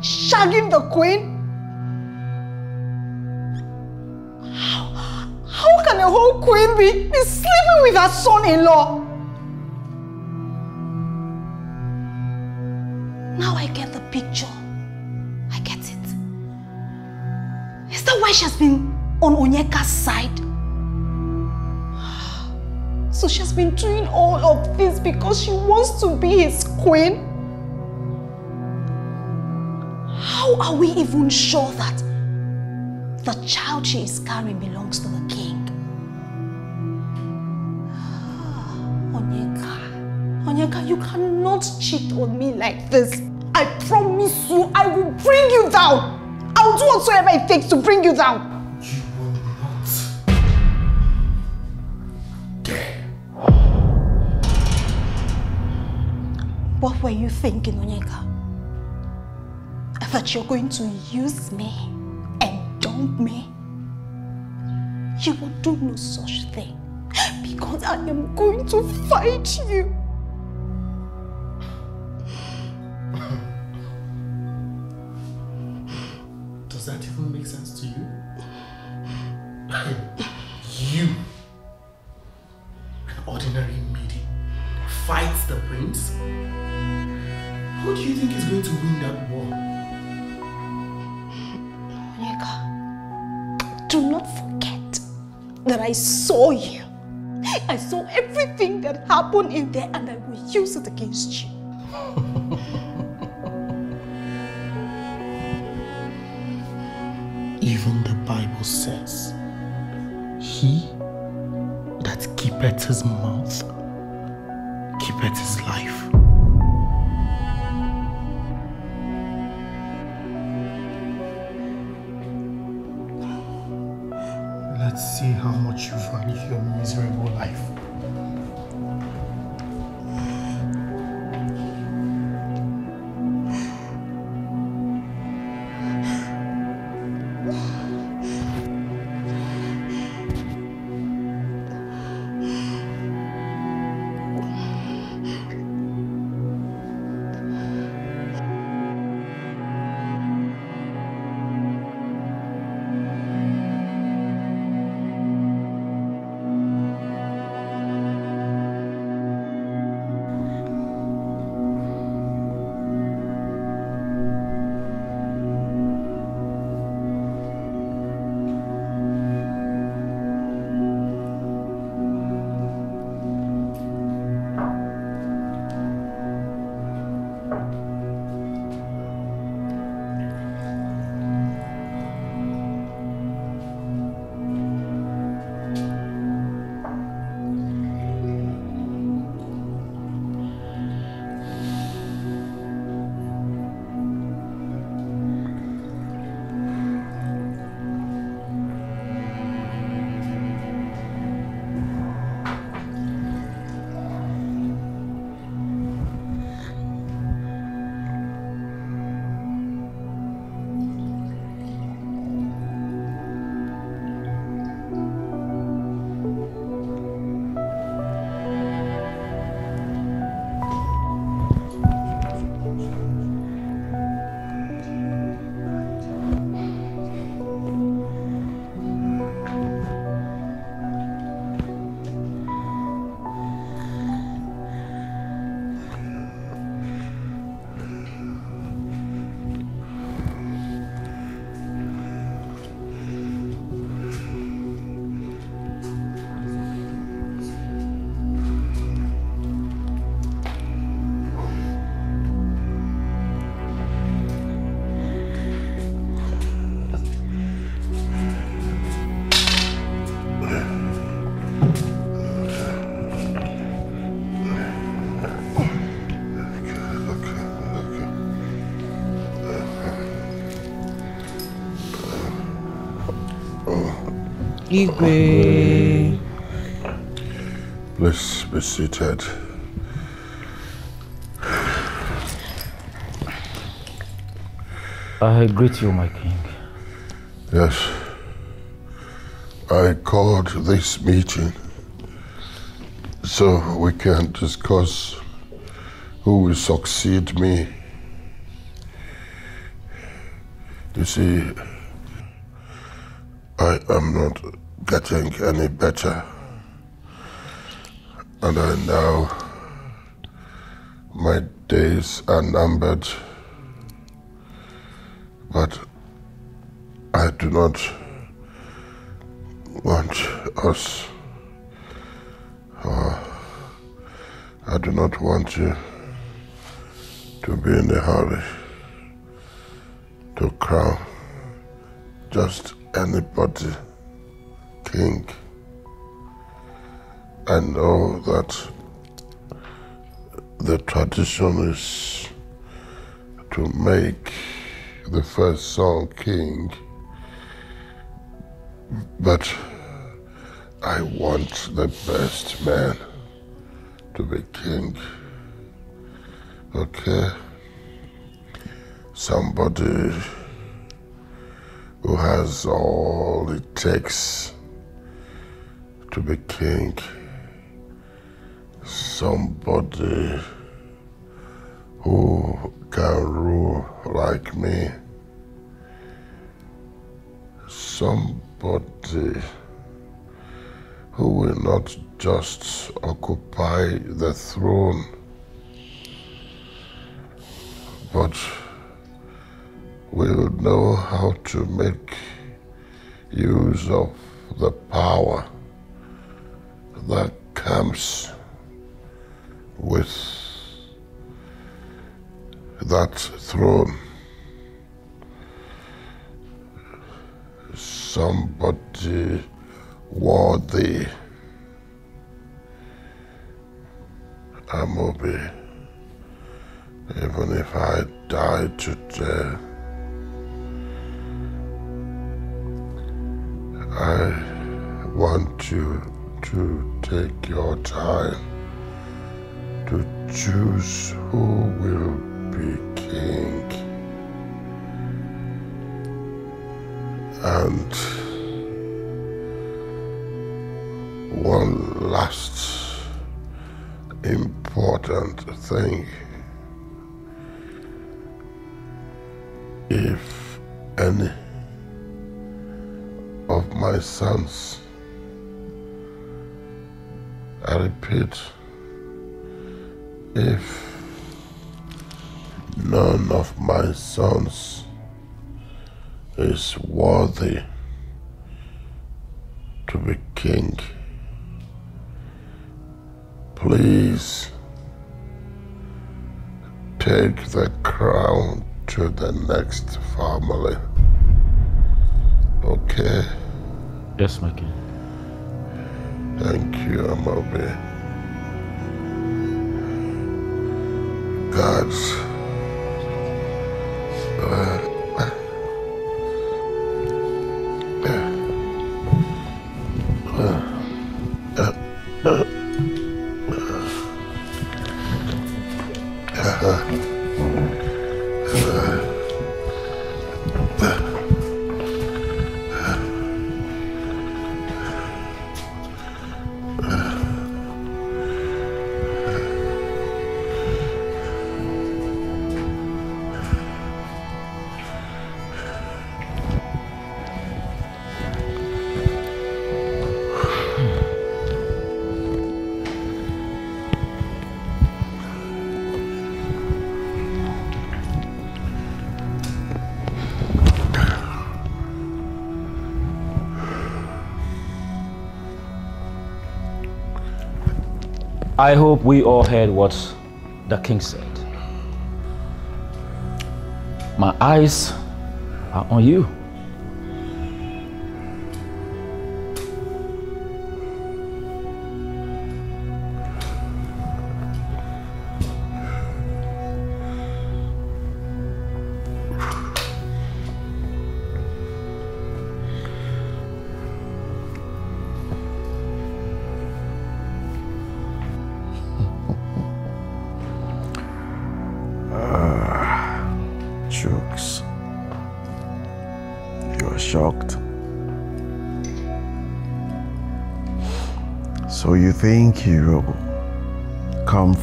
shagging the queen? How, how can a whole queen be, be sleeping with her son-in-law? Now I get the picture. I get it. Is that why she has been on Onyeka's side? So she has been doing all of this because she wants to be his queen? How are we even sure that the child she is carrying belongs to the king? Onyeka, Onyeka, you cannot cheat on me like this. I promise you, I will bring you down. I'll do whatsoever it takes to bring you down. You will not dare. What were you thinking, Onyeka? That you're going to use me and dump me? You will do no such thing because I am going to fight you. Does that even make sense to you? you, an ordinary midi, fights the prince? Who do you think is going to win that war? Not forget that I saw you. I saw everything that happened in there and I will use it against you. Even the Bible says, He that keepeth his mouth Igwe. Please be seated. I greet you, my king. Yes. I called this meeting so we can discuss who will succeed me You see, I am not getting any better. And I know my days are numbered. But I do not want us, or I do not want you to be in a hurry to crown just anybody king. I know that the tradition is to make the first son king, but I want the best man to be king. Okay? Somebody who has all it takes to be king. Somebody who can rule like me. Somebody who will not just occupy the throne, but will know how to make use of the power that comes with that throne. Somebody worthy. Amobi, even if I die today, I want you to take your time to choose who will be king. And worthy to be king, please take the crown to the next family. Okay? Yes, my king. Thank you, Amobi. I hope we all heard what the king said. My eyes are on you.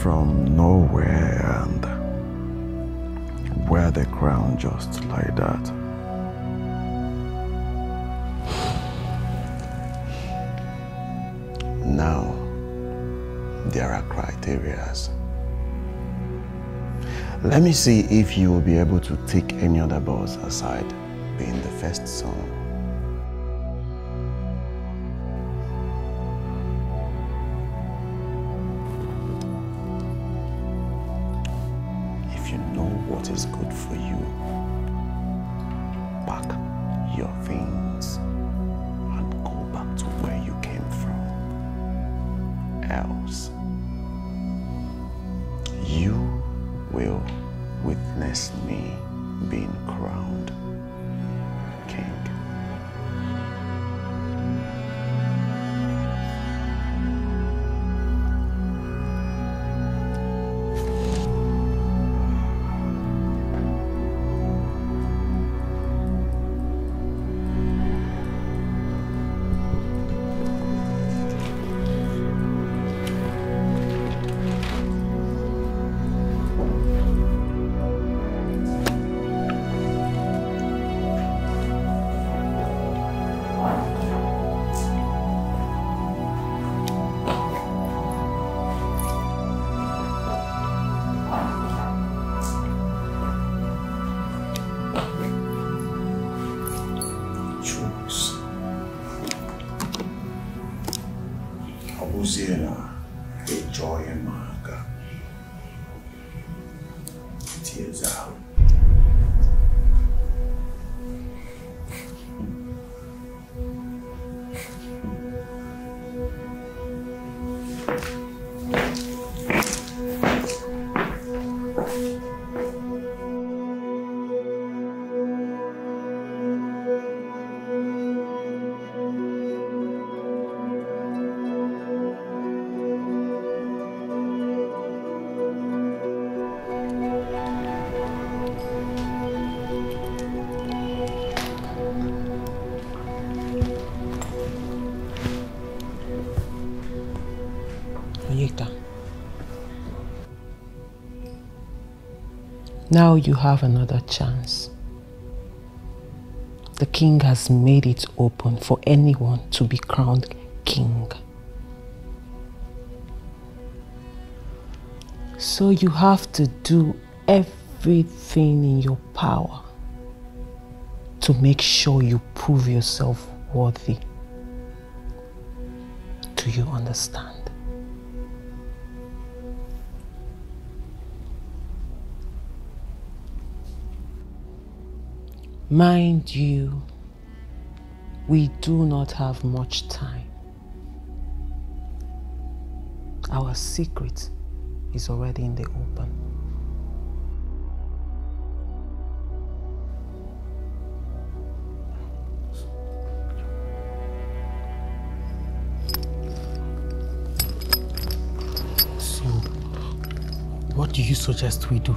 from nowhere and wear the crown just like that. Now, there are criterias. Let me see if you will be able to take any other boss aside being the first son. What is good for you, pack your things and go back to where you came from. Else, you will witness me Now you have another chance. The king has made it open for anyone to be crowned king. So you have to do everything in your power to make sure you prove yourself worthy. Do you understand? Mind you, we do not have much time. Our secret is already in the open. So, what do you suggest we do?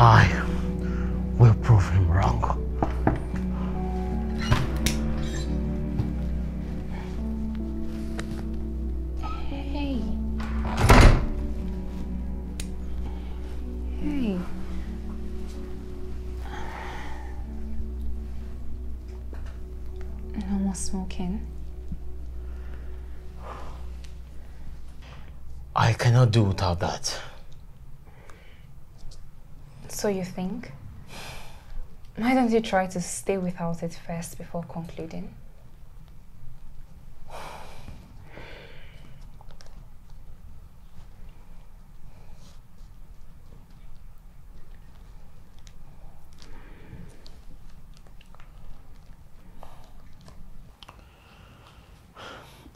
I will prove him wrong. Hey. Hey. No more smoking. I cannot do without that. So you think? Why don't you try to stay without it first before concluding?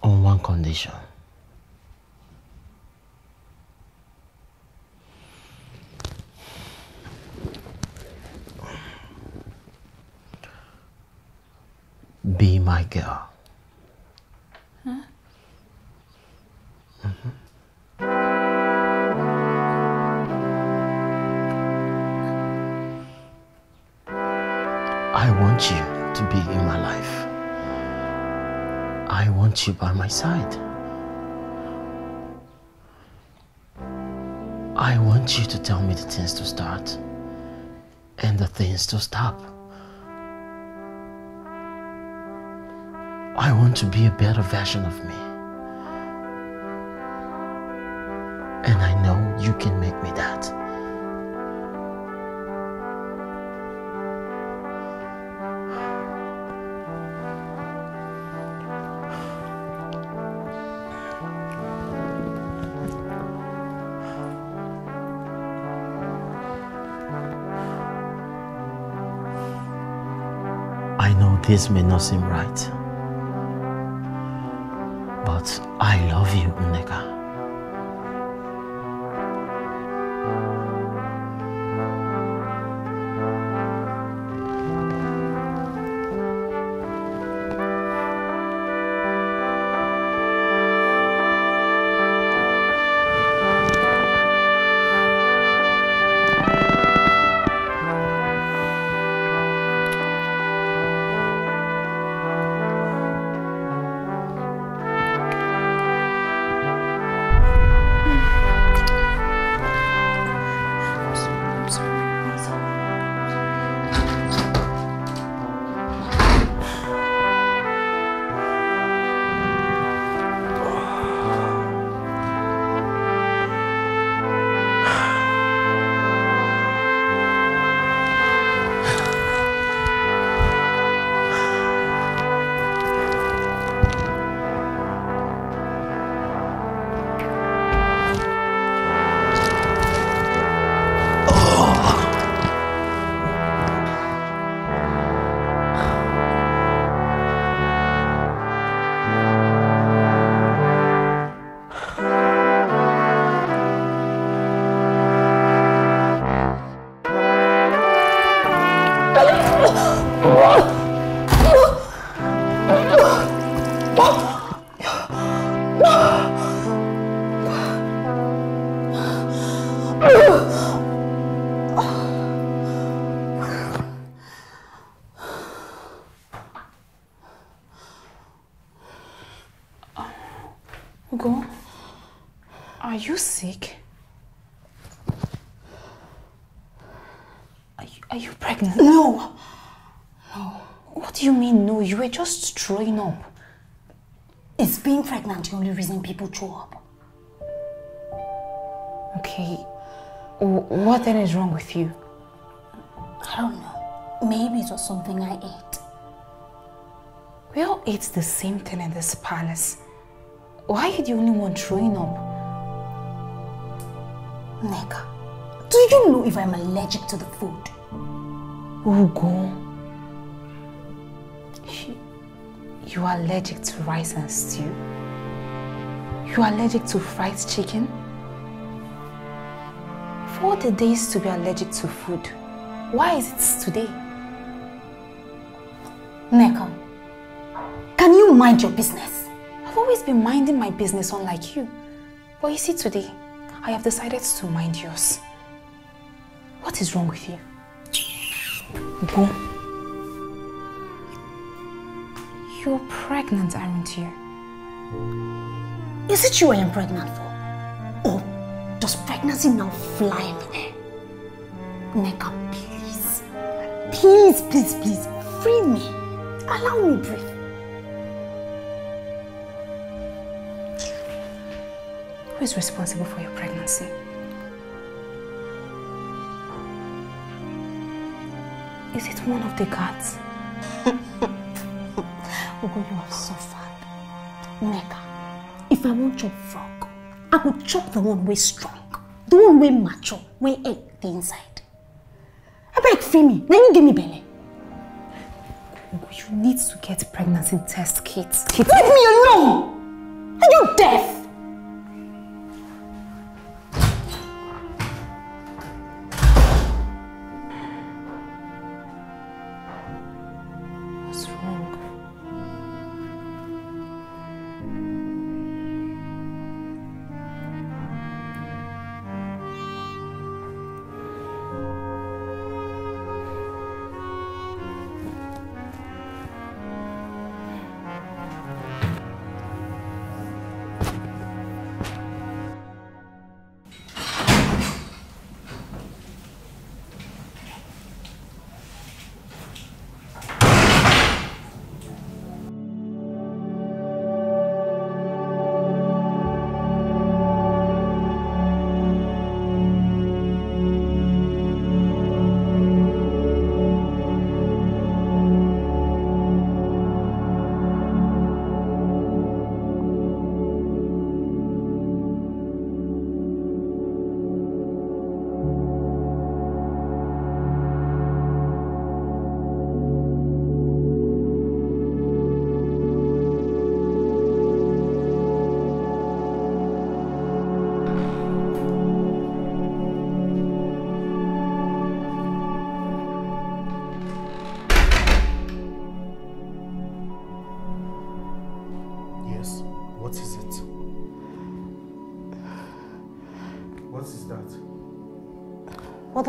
On one condition. Be my girl. Huh? Mm-hmm. I want you to be in my life. I want you by my side. I want you to tell me the things to start and the things to stop. I want to be a better version of me. And I know you can make me that. I know this may not seem right, I love you, Nneka. Pregnant? No. No. What do you mean, no? You were just throwing up. Is being pregnant the only reason people throw up? Okay. What then is wrong with you? I don't know. Maybe it was something I ate. We all ate the same thing in this palace. Why are you the only one throwing up? Nneka, do you know if I'm allergic to the food? Ugo. You, you are allergic to rice and stew? You are allergic to fried chicken? For the days to be allergic to food, why is it today? Nneka, can you mind your business? I've always been minding my business unlike you. But you see today, I have decided to mind yours. What is wrong with you? Go. You're pregnant, aren't you? Is it you I am pregnant for? Or does pregnancy now fly in the air? Nneka, please. Please, please, please, free me. Allow me breathe. Who is responsible for your pregnancy? Is it one of the guards? Ugo, you have suffered. Nneka, if I want chop frog, I would chop the one way strong. The one way mature, way egg the inside. I beg free me, then you give me belly. You need to get pregnancy test kits. Leave me alone! Are you deaf?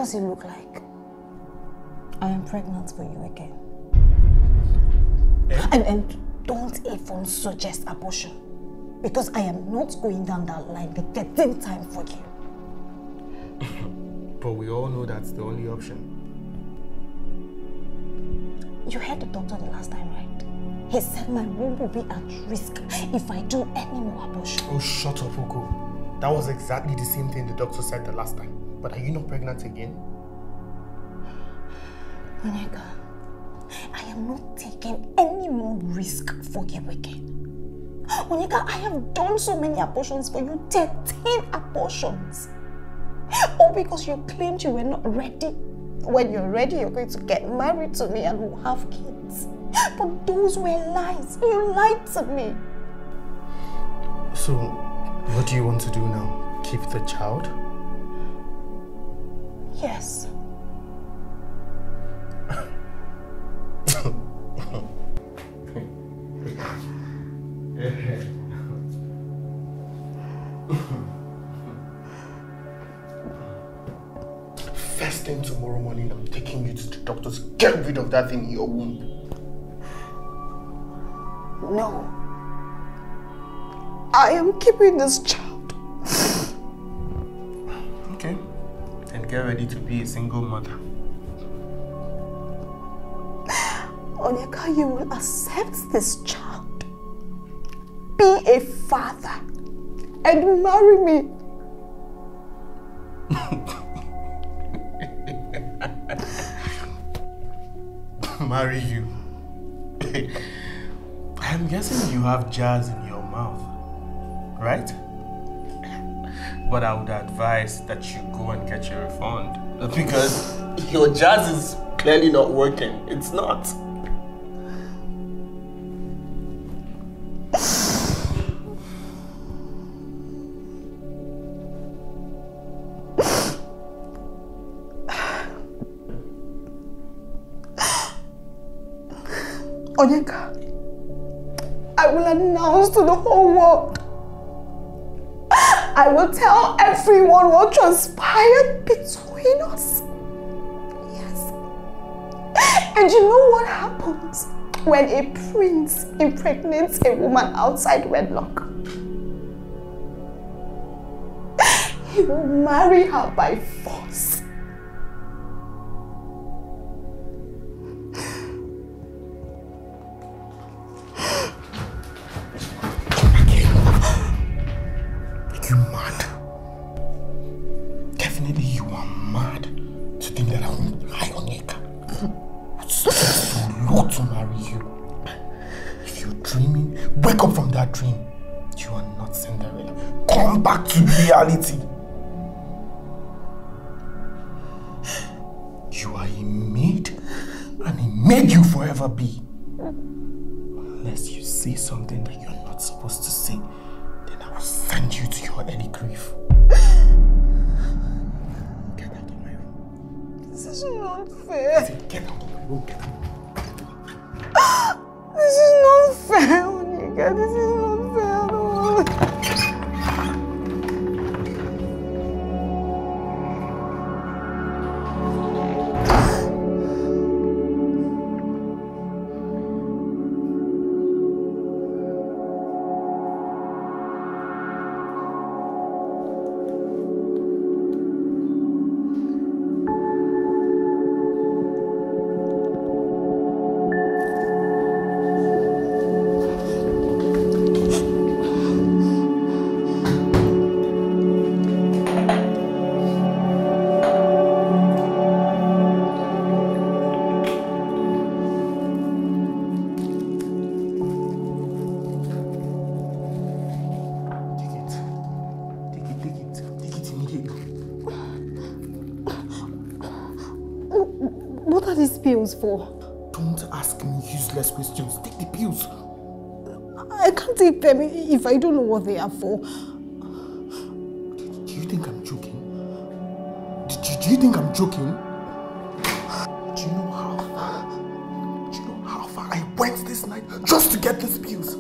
Does it look like? I am pregnant for you again. Eh? And, and don't even suggest abortion. Because I am not going down that line the 13th time for you. But we all know that's the only option. You heard the doctor the last time, right? He said my womb will be at risk if I do any more abortion. Oh, shut up, Oko. That was exactly the same thing the doctor said the last time. But are you not pregnant again? Onyeka, I am not taking any more risk for you again. Onyeka, I have done so many abortions for you 13 abortions. All because you claimed you were not ready. When you're ready, you're going to get married to me and we'll have kids. But those were lies. You lied to me. So, what do you want to do now? Keep the child? Yes. First thing tomorrow morning, I'm taking you to the doctors. Get rid of that thing in your womb. No. I am keeping this child. Ready to be a single mother. Onyeka, you will accept this child. Be a father. And marry me. Marry you. I'm guessing you have jazz in your mouth, right? But I would advise that you go and get your refund because your jazz is clearly not working. It's not. Everyone what transpired between us. Yes. And you know what happens when a prince impregnates a woman outside wedlock? He will marry her by force. Onyeka. This is pills. I can't take them if I don't know what they are for. Do you think I'm joking? Do, do, do you think I'm joking? Do you know how far? Do you know how far I went this night just to get these pills?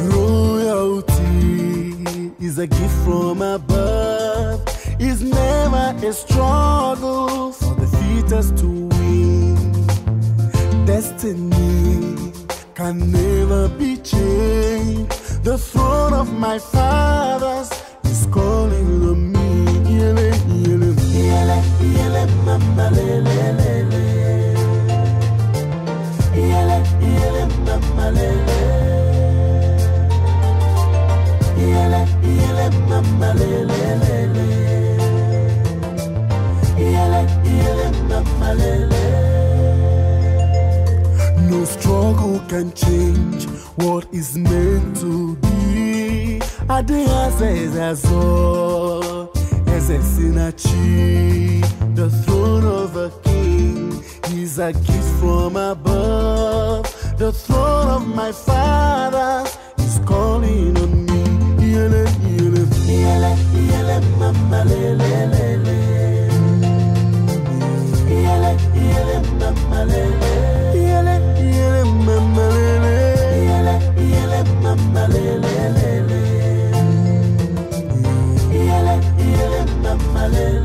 Royalty is a gift from above. It's never a struggle for the fittest to win. Destiny can never be changed. The throne of my fathers is calling on me. No struggle can change what is meant to be a kiss from above. The throne of my Father is calling on me. Yele, yele, yele, yele, mama, le, le, le, le. Yele, yele, mama, lele le. Yele, yele, mama, lele.